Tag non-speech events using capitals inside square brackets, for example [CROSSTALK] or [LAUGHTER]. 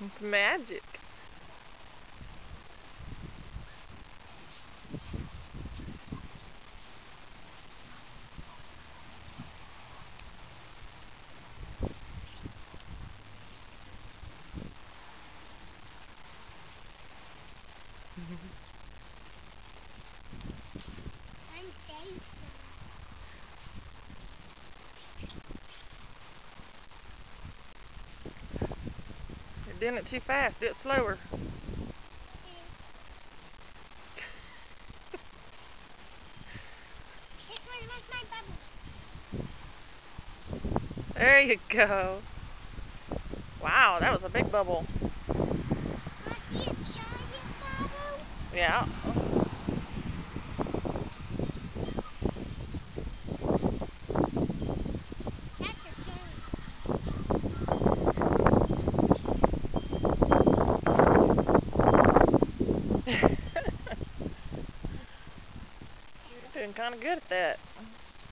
It's magic. Doing it too fast. Do it slower. [LAUGHS] There you go. Wow, that was a big bubble. Yeah. Doing kind of good at that.